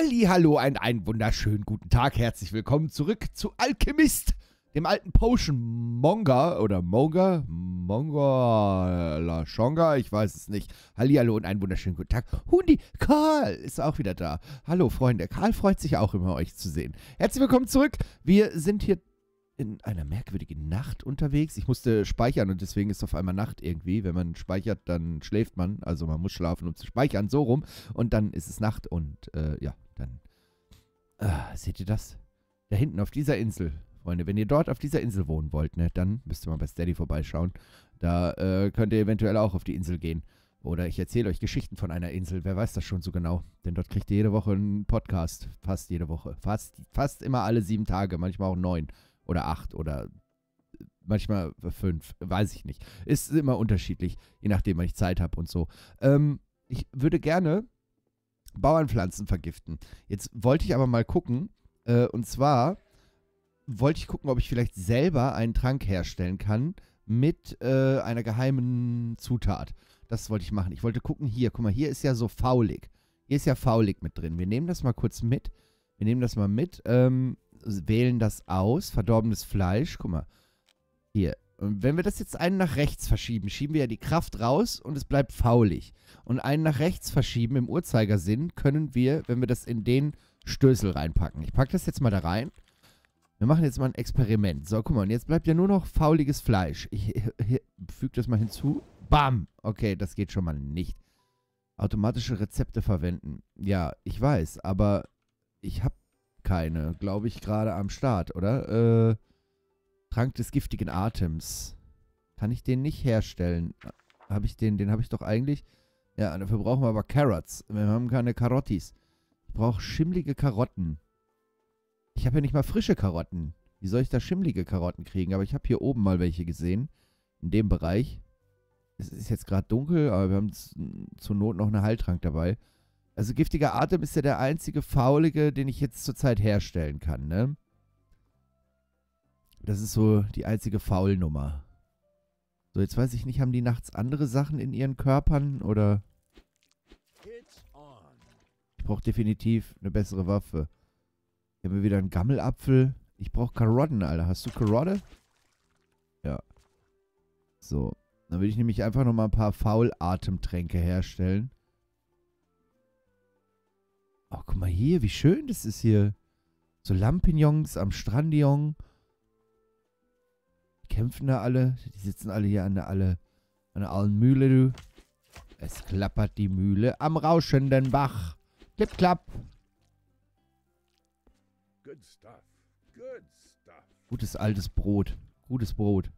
Hallo, einen, einen wunderschönen guten Tag. Herzlich willkommen zurück zu Alchemist, dem alten Potion Monger oder Monger, Monger, La Shonga, ich weiß es nicht. Hallo und einen wunderschönen guten Tag. Hundi, Karl ist auch wieder da. Hallo, Freunde. Karl freut sich auch immer, euch zu sehen. Herzlich willkommen zurück. Wir sind hier in einer merkwürdigen Nacht unterwegs. Ich musste speichern und deswegen ist auf einmal Nacht irgendwie. Wenn man speichert, dann schläft man. Also man muss schlafen, um zu speichern, so rum. Und dann ist es Nacht und äh, ja, dann. Äh, seht ihr das? Da hinten auf dieser Insel, Freunde. Wenn ihr dort auf dieser Insel wohnen wollt, ne, dann müsst ihr mal bei Steady vorbeischauen. Da äh, könnt ihr eventuell auch auf die Insel gehen. Oder ich erzähle euch Geschichten von einer Insel. Wer weiß das schon so genau? Denn dort kriegt ihr jede Woche einen Podcast. Fast jede Woche. Fast, fast immer alle sieben Tage, manchmal auch neun oder acht oder manchmal fünf, weiß ich nicht. Ist immer unterschiedlich, je nachdem, wann ich Zeit habe und so. Ähm, ich würde gerne Bauernpflanzen vergiften. Jetzt wollte ich aber mal gucken, äh, und zwar wollte ich gucken, ob ich vielleicht selber einen Trank herstellen kann mit äh, einer geheimen Zutat. Das wollte ich machen. Ich wollte gucken, hier, guck mal, hier ist ja so faulig. Hier ist ja faulig mit drin. Wir nehmen das mal kurz mit. Wir nehmen das mal mit. Ähm, wählen das aus. Verdorbenes Fleisch. Guck mal. Hier. Und wenn wir das jetzt einen nach rechts verschieben, schieben wir ja die Kraft raus und es bleibt faulig. Und einen nach rechts verschieben im Uhrzeigersinn können wir, wenn wir das in den Stößel reinpacken. Ich packe das jetzt mal da rein. Wir machen jetzt mal ein Experiment. So, guck mal, und jetzt bleibt ja nur noch fauliges Fleisch. Ich füge das mal hinzu. Bam! Okay, das geht schon mal nicht. Automatische Rezepte verwenden. Ja, ich weiß, aber ich habe keine, glaube ich, gerade am Start, oder? Äh, Trank des giftigen Atems. Kann ich den nicht herstellen? Habe ich den, den habe ich doch eigentlich... Ja, dafür brauchen wir aber Carrots. Wir haben keine Karottis. Ich brauche schimmlige Karotten. Ich habe ja nicht mal frische Karotten. Wie soll ich da schimmlige Karotten kriegen? Aber ich habe hier oben mal welche gesehen. In dem Bereich. Es ist jetzt gerade dunkel, aber wir haben zur Not noch einen Heiltrank dabei. Also giftiger Atem ist ja der einzige faulige, den ich jetzt zurzeit herstellen kann, ne? Das ist so die einzige Faulnummer. So, jetzt weiß ich nicht, haben die nachts andere Sachen in ihren Körpern oder... Ich brauche definitiv eine bessere Waffe. Hier haben wir wieder einen Gammelapfel. Ich brauche Karotten, Alter. Hast du Karotte? Ja. So. Dann will ich nämlich einfach nochmal ein paar Faulatemtränke herstellen. Oh, guck mal hier, wie schön das ist hier. So Lampignons am Strandion. Die kämpfen da alle. Die sitzen alle hier an der, alle, an der alten Mühle, du. Es klappert die Mühle am rauschenden Bach. Klipp, klapp. Good stuff. Good stuff. Gutes altes Brot. Gutes Brot.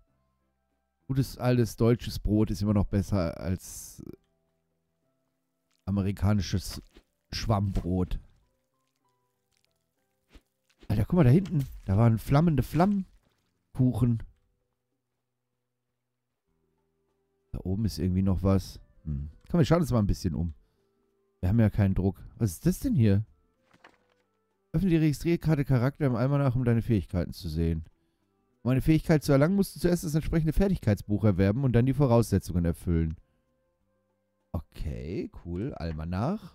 Gutes altes deutsches Brot ist immer noch besser als amerikanisches Schwammbrot. Alter, guck mal da hinten. Da waren flammende Flammenkuchen. Oben ist irgendwie noch was. Hm. Komm, wir schauen uns mal ein bisschen um. Wir haben ja keinen Druck. Was ist das denn hier? Öffne die Registrierkarte Charakter im Almanach, um deine Fähigkeiten zu sehen. Um eine Fähigkeit zu erlangen, musst du zuerst das entsprechende Fertigkeitsbuch erwerben und dann die Voraussetzungen erfüllen. Okay, cool. Almanach.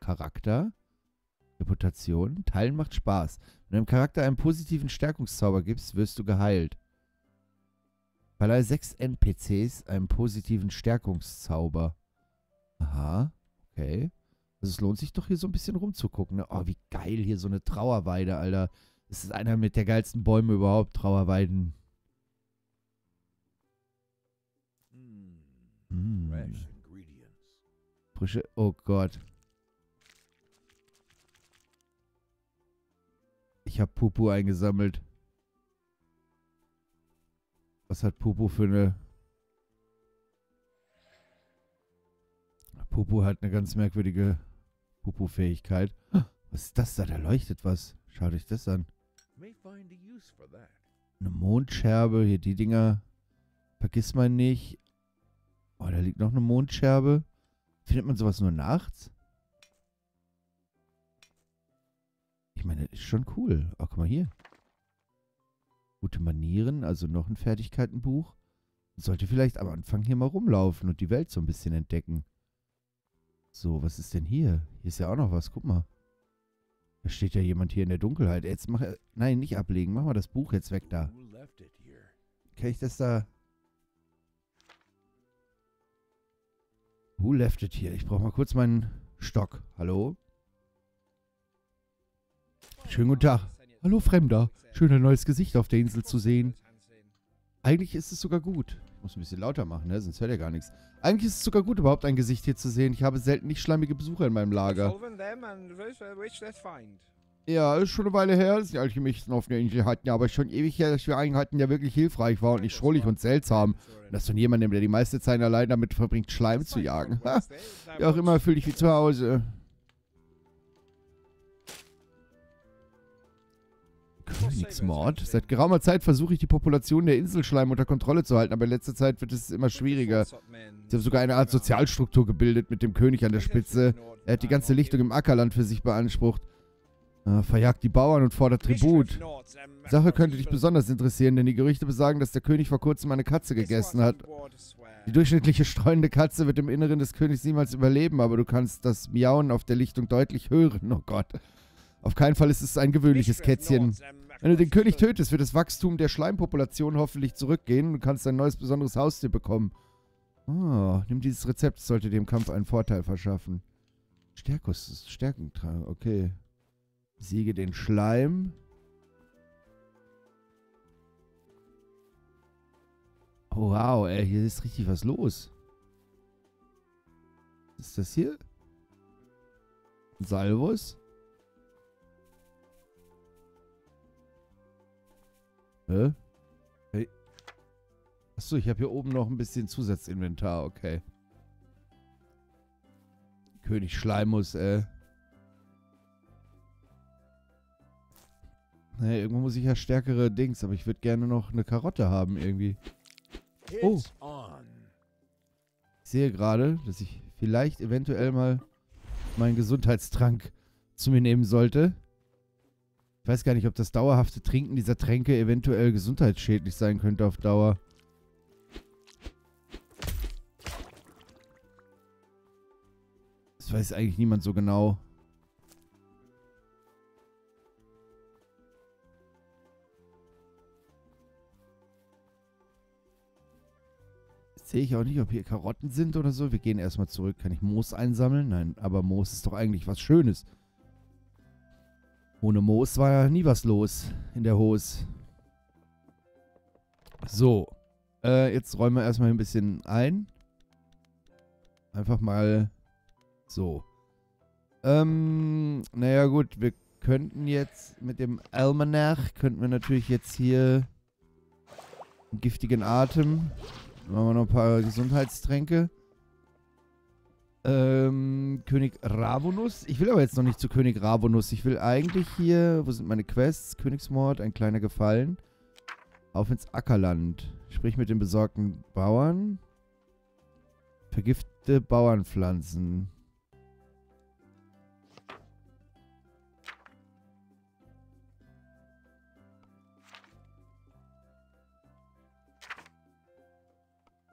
Charakter. Reputation. Teilen macht Spaß. Wenn du einem Charakter einen positiven Stärkungszauber gibst, wirst du geheilt. Verleihe sechs NPCs einen positiven Stärkungszauber. Aha. Okay. Also es lohnt sich doch hier so ein bisschen rumzugucken. Ne? Oh, wie geil hier so eine Trauerweide, Alter. Das ist einer mit der geilsten Bäume überhaupt, Trauerweiden. Mm. Frische, oh Gott. Ich habe Pupu eingesammelt. Was hat Pupu für eine... Pupu hat eine ganz merkwürdige Pupu-Fähigkeit. Was ist das da? Da leuchtet was. Schaut euch das an. Eine Mondscherbe. Hier die Dinger. Vergiss mal nicht. Oh, da liegt noch eine Mondscherbe. Findet man sowas nur nachts? Ich meine, das ist schon cool. Oh, guck mal hier. Gute Manieren, also noch ein Fertigkeitenbuch. Sollte vielleicht am Anfang hier mal rumlaufen und die Welt so ein bisschen entdecken. So, was ist denn hier? Hier ist ja auch noch was, guck mal. Da steht ja jemand hier in der Dunkelheit. Jetzt mach... Nein, nicht ablegen. Mach mal das Buch jetzt weg da. Kann ich das da... Who left it here? Ich brauche mal kurz meinen Stock. Hallo? Schönen guten Tag. Hallo Fremder. Schön ein neues Gesicht auf der Insel zu sehen. Eigentlich ist es sogar gut. Ich muss ein bisschen lauter machen, ne? Sonst hört ja gar nichts. Eigentlich ist es sogar gut, überhaupt ein Gesicht hier zu sehen. Ich habe selten nicht schleimige Besucher in meinem Lager. Ja, ist schon eine Weile her, dass die Alchemisten auf der Insel hatten. Aber schon ewig her, dass wir Einheiten ja wirklich hilfreich war und nicht schrullig und seltsam. Und das von jemandem, der die meiste Zeit allein damit verbringt, Schleim zu jagen. Wie auch immer, fühl dich wie zu Hause. Königsmord? Seit geraumer Zeit versuche ich, die Population der Inselschleim unter Kontrolle zu halten, aber in letzter Zeit wird es immer schwieriger. Sie haben sogar eine Art Sozialstruktur gebildet mit dem König an der Spitze. Er hat die ganze Lichtung im Ackerland für sich beansprucht. Ah, verjagt die Bauern und fordert Tribut. Die Sache könnte dich besonders interessieren, denn die Gerüchte besagen, dass der König vor kurzem eine Katze gegessen hat. Die durchschnittliche streunende Katze wird im Inneren des Königs niemals überleben, aber du kannst das Miauen auf der Lichtung deutlich hören. Oh Gott. Auf keinen Fall ist es ein gewöhnliches Kätzchen. Wenn du den König tötest, wird das Wachstum der Schleimpopulation hoffentlich zurückgehen und kannst ein neues besonderes Haustier bekommen. Ah, nimm dieses Rezept, es sollte im Kampf einen Vorteil verschaffen. Stärkus, Stärkentrag, okay. Siege den Schleim. Oh, wow, ey, hier ist richtig was los. Ist das hier? Salvus? Hä? Hey. Achso, ich habe hier oben noch ein bisschen Zusatzinventar, okay. König Schleimus, äh. Naja, irgendwo muss ich ja stärkere Dings, aber ich würde gerne noch eine Karotte haben irgendwie. Oh. Ich sehe gerade, dass ich vielleicht eventuell mal meinen Gesundheitstrank zu mir nehmen sollte. Ich weiß gar nicht, ob das dauerhafte Trinken dieser Tränke eventuell gesundheitsschädlich sein könnte auf Dauer. Das weiß eigentlich niemand so genau. Sehe ich auch nicht, ob hier Karotten sind oder so. Wir gehen erstmal zurück. Kann ich Moos einsammeln? Nein, aber Moos ist doch eigentlich was Schönes. Ohne Moos war ja nie was los in der Hose. So. Äh, jetzt räumen wir erstmal ein bisschen ein. Einfach mal so. Ähm, naja gut, wir könnten jetzt mit dem Almanach, könnten wir natürlich jetzt hier einen giftigen Atem. Machen wir noch ein paar Gesundheitstränke. Ähm, König Ravonus. Ich will aber jetzt noch nicht zu König Ravonus. Ich will eigentlich hier, wo sind meine Quests? Königsmord, ein kleiner Gefallen. Auf ins Ackerland. Sprich mit den besorgten Bauern. Vergiftete Bauernpflanzen.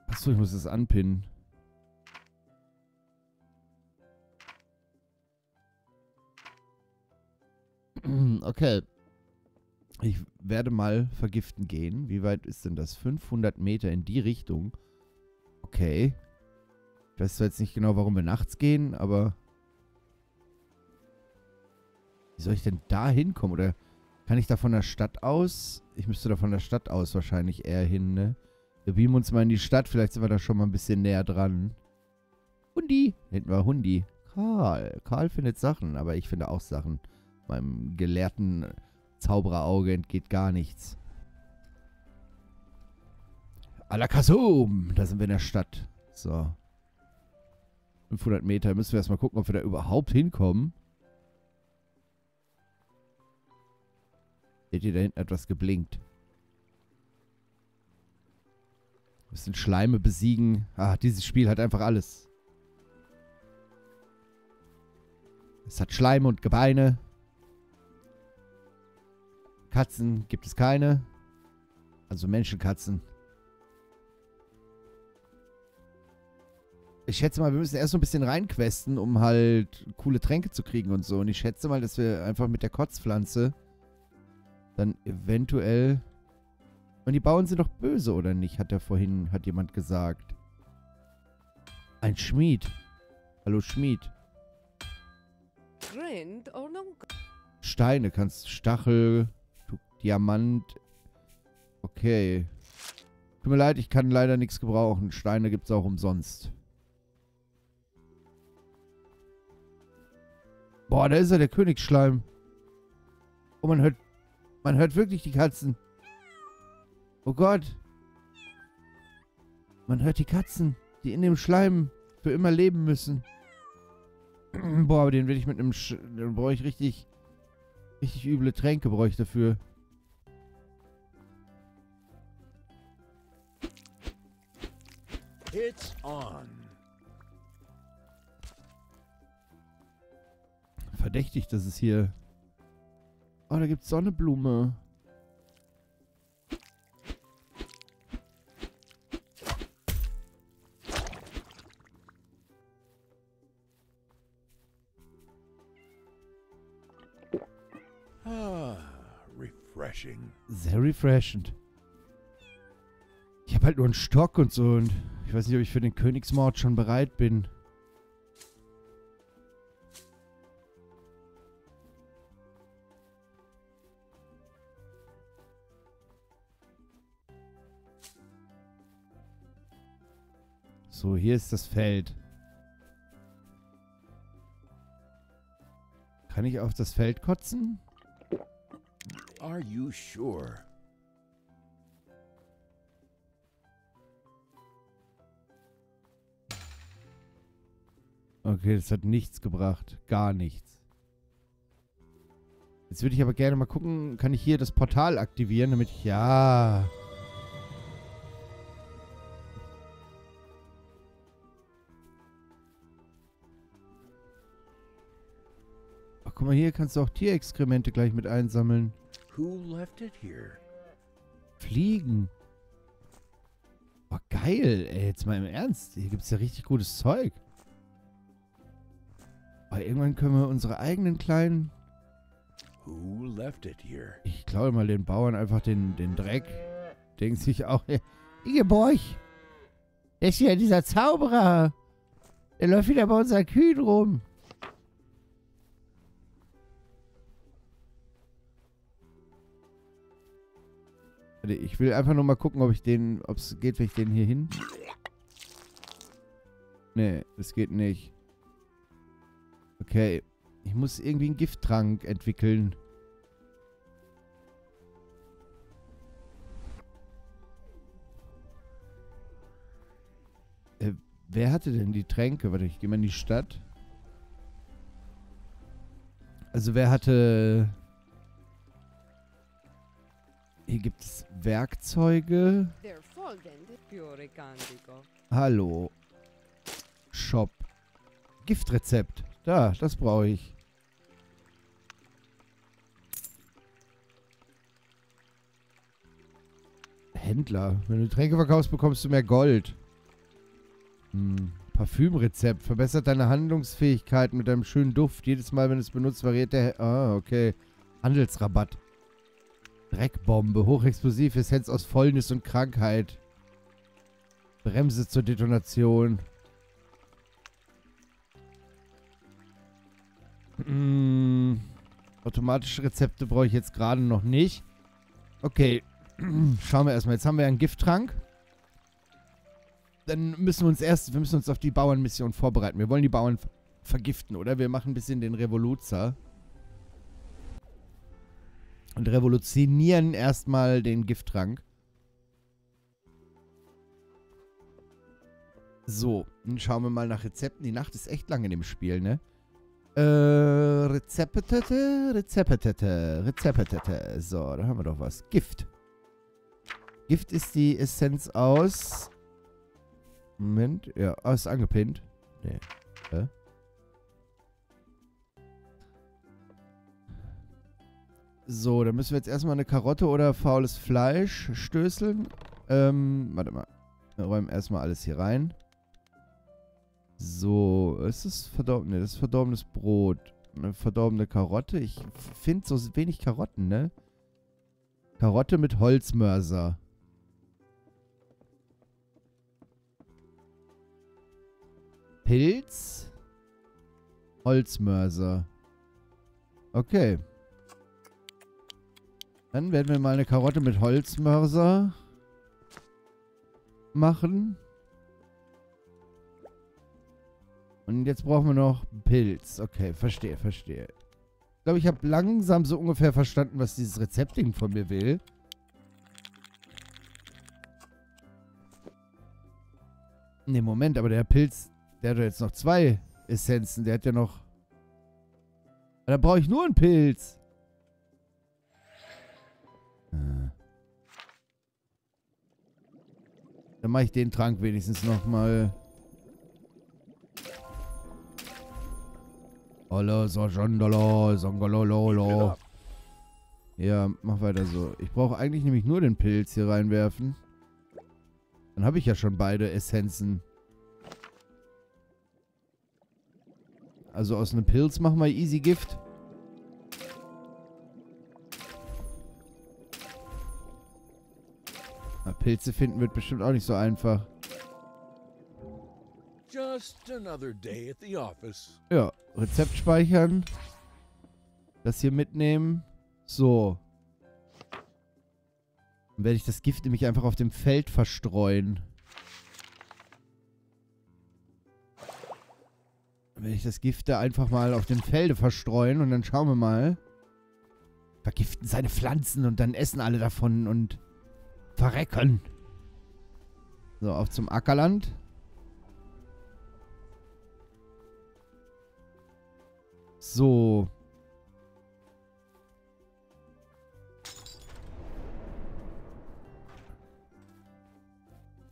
Achso, ich muss das anpinnen. Okay. Ich werde mal vergiften gehen. Wie weit ist denn das? 500 Meter in die Richtung. Okay. Ich weiß zwar jetzt nicht genau, warum wir nachts gehen, aber... Wie soll ich denn da hinkommen? Oder kann ich da von der Stadt aus? Ich müsste da von der Stadt aus wahrscheinlich eher hin, ne? Wir beamen uns mal in die Stadt. Vielleicht sind wir da schon mal ein bisschen näher dran. Hundi. Hinten war Hundi. Karl. Karl findet Sachen, aber ich finde auch Sachen. Meinem gelehrten Zaubererauge entgeht gar nichts. Alakasum! Da sind wir in der Stadt. So. 500 Meter. Müssen wir erstmal gucken, ob wir da überhaupt hinkommen. Seht ihr da hinten etwas geblinkt? Wir müssen Schleime besiegen. Ah, dieses Spiel hat einfach alles. Es hat Schleim und Gebeine. Katzen gibt es keine. Also Menschenkatzen. Ich schätze mal, wir müssen erst so ein bisschen reinquesten, um halt coole Tränke zu kriegen und so. Und ich schätze mal, dass wir einfach mit der Kotzpflanze dann eventuell... Und die Bauern sind doch böse, oder nicht? Hat er vorhin, hat jemand gesagt. Ein Schmied. Hallo Schmied. No Steine kannst Stachel, du, Diamant. Okay. Tut mir leid, ich kann leider nichts gebrauchen. Steine gibt's auch umsonst. Boah, da ist er, der Königsschleim. Oh, man hört, man hört wirklich die Katzen. Oh Gott. Man hört die Katzen, die in dem Schleim für immer leben müssen. Boah, aber den will ich mit einem... Sch den brauche ich richtig... Richtig üble Tränke brauche ich dafür. It's on. Verdächtig, dass es hier... Oh, da gibt's Sonneblume. Ah, refreshing. Sehr refreshend. Ich habe halt nur einen Stock und so und ich weiß nicht, ob ich für den Königsmord schon bereit bin. So, hier ist das Feld. Kann ich auf das Feld kotzen? Are you sure? Okay, das hat nichts gebracht. Gar nichts. Jetzt würde ich aber gerne mal gucken, kann ich hier das Portal aktivieren, damit ich... Ja... Ach, guck mal, hier kannst du auch Tierexkremente gleich mit einsammeln. Fliegen. Oh, geil. Ey, jetzt mal im Ernst. Hier gibt es ja richtig gutes Zeug. Aber irgendwann können wir unsere eigenen kleinen... Who left it here? Ich glaube mal den Bauern einfach den, den Dreck. Denken sich auch... Ingeborg! Der ist hier dieser Zauberer. Der läuft wieder bei unseren Kühen rum. Ich will einfach nur mal gucken, ob ich den, ob es geht, wenn ich den hier hin. Nee, das geht nicht. Okay. Ich muss irgendwie einen Gifttrank entwickeln. Äh, wer hatte denn die Tränke? Warte, ich gehe mal in die Stadt. Also wer hatte... Hier gibt es Werkzeuge. Hallo. Shop. Giftrezept. Da, das brauche ich. Händler. Wenn du Tränke verkaufst, bekommst du mehr Gold. Hm. Parfümrezept. Verbessert deine Handlungsfähigkeit mit einem schönen Duft. Jedes Mal, wenn es benutzt, variiert der... Ah, okay. Handelsrabatt. Dreckbombe. Hochexplosiv. Essenz aus Fäulnis und Krankheit. Bremse zur Detonation. Mm, automatische Rezepte brauche ich jetzt gerade noch nicht. Okay, schauen wir erstmal. Jetzt haben wir einen Gifttrank. Dann müssen wir uns erst, wir müssen uns auf die Bauernmission vorbereiten. Wir wollen die Bauern ver- vergiften, oder? Wir machen ein bisschen den Revoluzer. Und revolutionieren erstmal den Gifttrank. So, dann schauen wir mal nach Rezepten. Die Nacht ist echt lang in dem Spiel, ne? Äh, Rezeptete, Rezeptete, Rezeptete. So, da haben wir doch was. Gift. Gift ist die Essenz aus... Moment, ja, oh, ist angepinnt. Nee. Hä? So, dann müssen wir jetzt erstmal eine Karotte oder faules Fleisch stößeln. Ähm, warte mal. Wir räumen erstmal alles hier rein. So, ist das verdorben? Ne, das ist verdorbenes Brot. Eine verdorbene Karotte. Ich finde so wenig Karotten, ne? Karotte mit Holzmörser. Pilz. Holzmörser. Okay. Dann werden wir mal eine Karotte mit Holzmörser machen. Und jetzt brauchen wir noch Pilz. Okay, verstehe, verstehe. Ich glaube, ich habe langsam so ungefähr verstanden, was dieses Rezeptding von mir will. Ne, Moment, aber der Pilz, der hat doch jetzt noch zwei Essenzen. Der hat ja noch... Da brauche ich nur einen Pilz. Äh. Dann mache ich den Trank wenigstens nochmal. Olle, Sojondolo, Songolololo. Ja, mach weiter so. Ich brauche eigentlich nämlich nur den Pilz hier reinwerfen. Dann habe ich ja schon beide Essenzen. Also aus einem Pilz machen wir Easy Gift. Na, Pilze finden wird bestimmt auch nicht so einfach. Ja, Rezept speichern. Das hier mitnehmen. So. Dann werde ich das Gift nämlich einfach auf dem Feld verstreuen. Dann werde ich das Gift da einfach mal auf dem Felde verstreuen und dann schauen wir mal. Vergiften seine Pflanzen und dann essen alle davon und verrecken. So, auf zum Ackerland. So.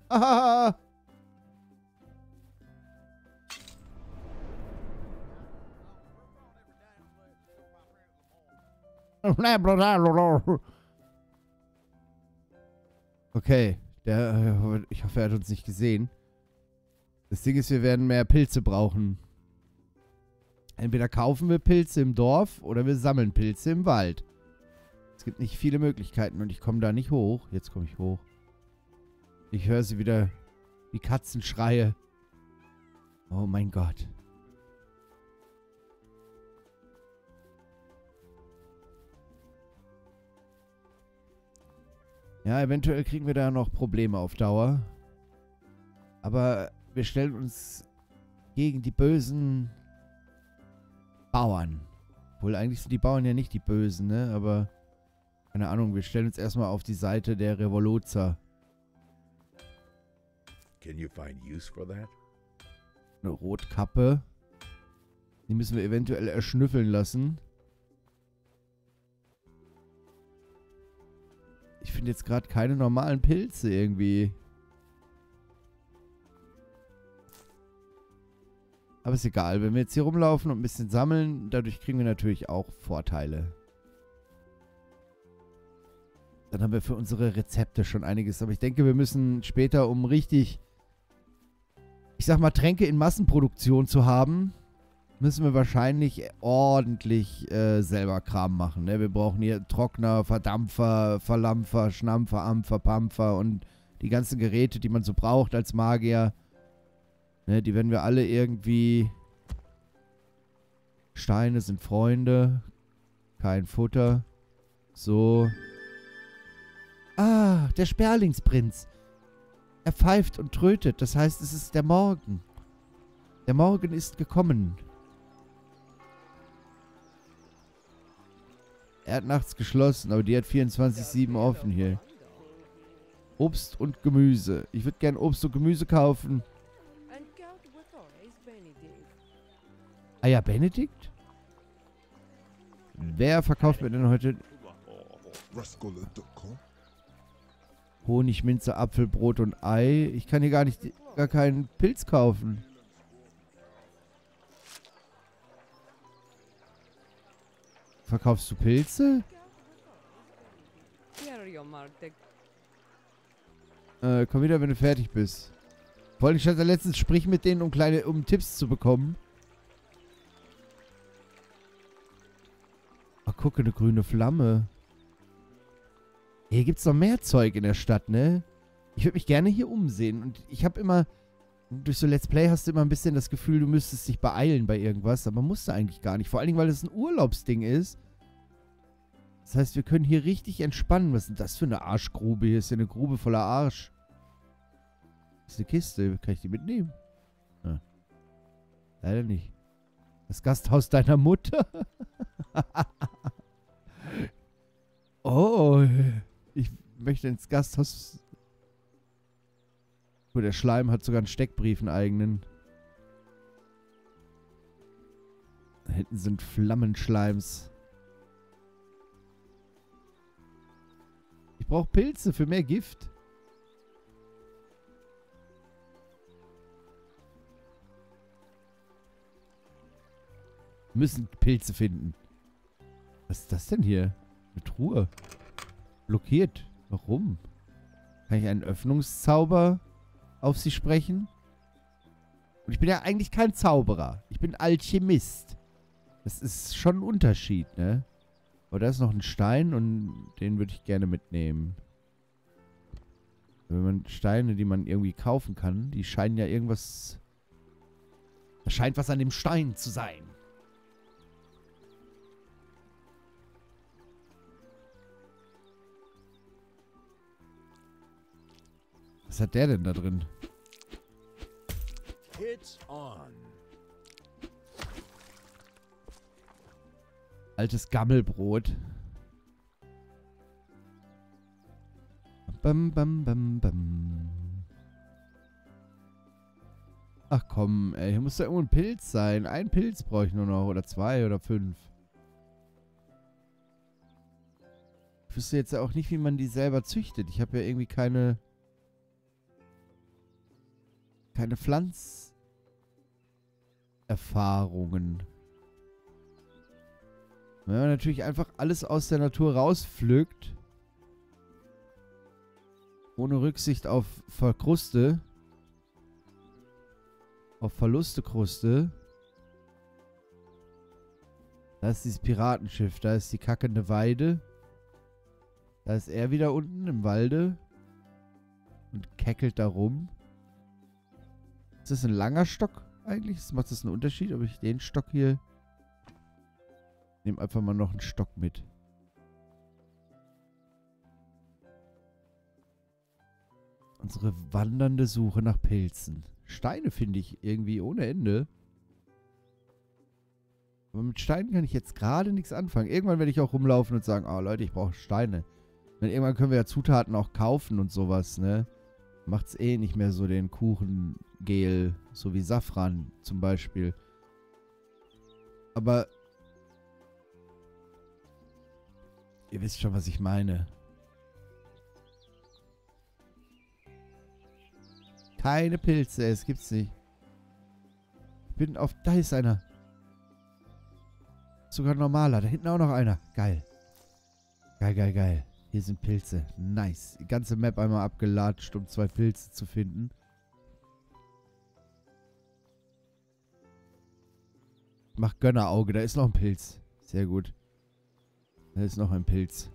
Okay, der, äh, ich hoffe, er hat uns nicht gesehen. Das Ding ist, wir werden mehr Pilze brauchen. Entweder kaufen wir Pilze im Dorf oder wir sammeln Pilze im Wald. Es gibt nicht viele Möglichkeiten und ich komme da nicht hoch. Jetzt komme ich hoch. Ich höre sie wieder. Die Katzenschreie. Oh mein Gott. Ja, eventuell kriegen wir da noch Probleme auf Dauer. Aber wir stellen uns gegen die bösen Bauern. Obwohl, eigentlich sind die Bauern ja nicht die Bösen, ne? Aber, keine Ahnung, wir stellen uns erstmal auf die Seite der Revoluzer. Can you find use for that? Eine Rotkappe. Die müssen wir eventuell erschnüffeln lassen. Ich finde jetzt gerade keine normalen Pilze irgendwie. Aber ist egal, wenn wir jetzt hier rumlaufen und ein bisschen sammeln, dadurch kriegen wir natürlich auch Vorteile. Dann haben wir für unsere Rezepte schon einiges. Aber ich denke, wir müssen später, um richtig, ich sag mal, Tränke in Massenproduktion zu haben, müssen wir wahrscheinlich ordentlich äh, selber Kram machen. Ne? Wir brauchen hier Trockner, Verdampfer, Verlampfer, Schnampfer, Ampfer, Pampfer und die ganzen Geräte, die man so braucht als Magier. Ne? Die werden wir alle irgendwie... Steine sind Freunde. Kein Futter. So. Ah, der Sperlingsprinz. Er pfeift und trötet. Das heißt, es ist der Morgen. Der Morgen ist gekommen. Er hat nachts geschlossen, aber die hat 24-7 offen hier. Obst und Gemüse. Ich würde gern Obst und Gemüse kaufen. Ah ja, Benedikt? Wer verkauft mir denn heute. Honig, Minze, Apfel, Brot und Ei? Ich kann hier gar nicht, gar keinen Pilz kaufen. Verkaufst du Pilze? Äh, komm wieder, wenn du fertig bist. Vor allem, ich hatte letztens Sprich mit denen, um kleine, um Tipps zu bekommen. Gucke, eine grüne Flamme. Hier gibt's noch mehr Zeug in der Stadt, ne? Ich würde mich gerne hier umsehen. Und ich habe immer, durch so Let's Play hast du immer ein bisschen das Gefühl, du müsstest dich beeilen bei irgendwas. Aber musst du eigentlich gar nicht. Vor allen Dingen, weil es ein Urlaubsding ist. Das heißt, wir können hier richtig entspannen. Was ist denn das für eine Arschgrube? Hier ist ja eine Grube voller Arsch. Das ist eine Kiste. Kann ich die mitnehmen? Ja. Leider nicht. Das Gasthaus deiner Mutter? oh, ich möchte ins Gasthaus. Gut, der Schleim hat sogar einen Steckbrief, einen eigenen. Da hinten sind Flammenschleims. Ich brauche Pilze für mehr Gift. Müssen Pilze finden. Was ist das denn hier? Eine Truhe. Blockiert. Warum? Kann ich einen Öffnungszauber auf sie sprechen? Und ich bin ja eigentlich kein Zauberer. Ich bin Alchemist. Das ist schon ein Unterschied, ne? Aber da ist noch ein Stein und den würde ich gerne mitnehmen. Wenn man Steine, die man irgendwie kaufen kann, die scheinen ja irgendwas... Da scheint was an dem Stein zu sein. Was hat der denn da drin? It's on. Altes Gammelbrot. Bam, bam, bam, bam. Ach komm, ey, hier muss da irgendwo ein Pilz sein. Ein Pilz brauche ich nur noch. Oder zwei oder fünf. Ich wüsste jetzt auch nicht, wie man die selber züchtet. Ich habe ja irgendwie keine... Keine Pflanzerfahrungen. Wenn man natürlich einfach alles aus der Natur rauspflückt, ohne Rücksicht auf Verkruste, auf Verlustekruste. Da ist dieses Piratenschiff, da ist die kackende Weide. Da ist er wieder unten im Walde und keckelt da rum. Ist das ein langer Stock eigentlich? Macht das einen Unterschied, ob ich den Stock hier nehme einfach mal noch einen Stock mit. Unsere wandernde Suche nach Pilzen. Steine finde ich irgendwie ohne Ende. Aber mit Steinen kann ich jetzt gerade nichts anfangen. Irgendwann werde ich auch rumlaufen und sagen, oh Leute, ich brauche Steine. Denn irgendwann können wir ja Zutaten auch kaufen und sowas, ne? Macht's eh nicht mehr so den Kuchengel, so wie Safran zum Beispiel. Aber Ihr wisst schon, was ich meine. Keine Pilze, es gibt's nicht. Ich bin auf... Da ist einer. Sogar normaler. Da hinten auch noch einer. Geil. Geil, geil, geil. Hier sind Pilze. Nice. Die ganze Map einmal abgelatscht, um zwei Pilze zu finden. Mach Gönnerauge. Da ist noch ein Pilz. Sehr gut. Da ist noch ein Pilz.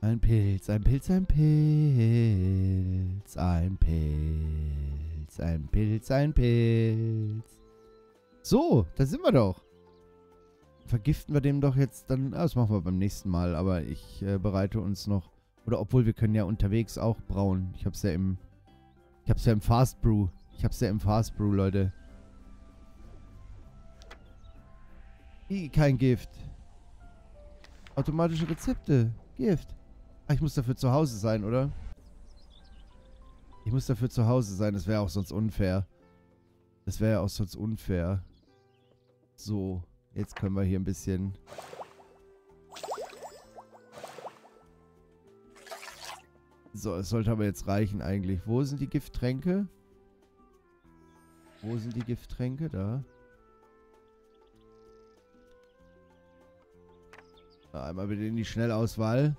Ein Pilz, ein Pilz, ein Pilz, ein Pilz, ein Pilz, ein Pilz. So, da sind wir doch. Vergiften wir dem doch jetzt dann... Ah, das machen wir beim nächsten Mal, aber ich äh, bereite uns noch... Oder obwohl, wir können ja unterwegs auch brauen. Ich hab's ja im... Ich hab's ja im Fast Brew. Ich hab's ja im Fast Brew, Leute. Wie, kein Gift? Automatische Rezepte. Gift. Ach, ich muss dafür zu Hause sein, oder? Ich muss dafür zu Hause sein. Das wäre auch sonst unfair. Das wäre ja auch sonst unfair. So, jetzt können wir hier ein bisschen... So, es sollte aber jetzt reichen eigentlich. Wo sind die Gifttränke? Wo sind die Gifttränke? Da. Einmal bitte in die Schnellauswahl.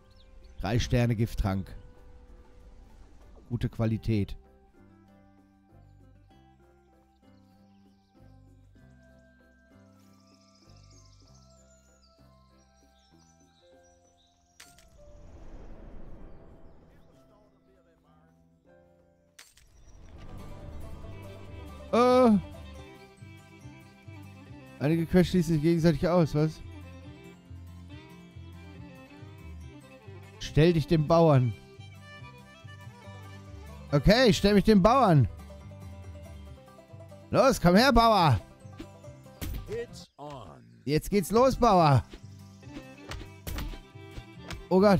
Drei Sterne Gifttrank. gute Qualität. Quests schließen sich gegenseitig aus, was? Stell dich dem Bauern. Okay, ich stell mich dem Bauern. Los, komm her, Bauer. Jetzt geht's los, Bauer. Oh Gott,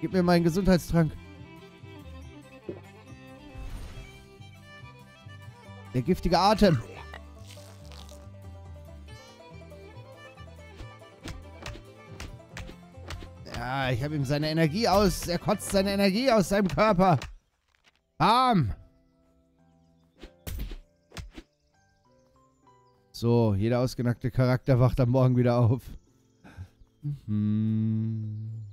gib mir meinen Gesundheitstrank. Der giftige Atem. Ich habe ihm seine Energie aus. Er kotzt seine Energie aus seinem Körper. Bam! So, jeder ausgenackte Charakter wacht am Morgen wieder auf. Mhm.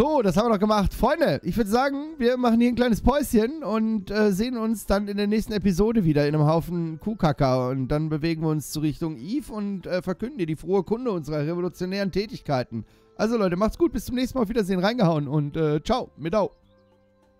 So, das haben wir doch gemacht. Freunde, ich würde sagen, wir machen hier ein kleines Päuschen und äh, sehen uns dann in der nächsten Episode wieder in einem Haufen Kuhkacker. Und dann bewegen wir uns zu Richtung Eve und äh, verkünden dir die frohe Kunde unserer revolutionären Tätigkeiten. Also Leute, macht's gut, bis zum nächsten Mal. Auf Wiedersehen, reingehauen und äh, ciao, mit au.